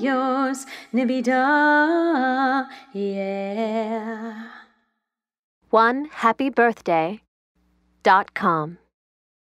yours, Nibida, yeah. One happy birthday dot com.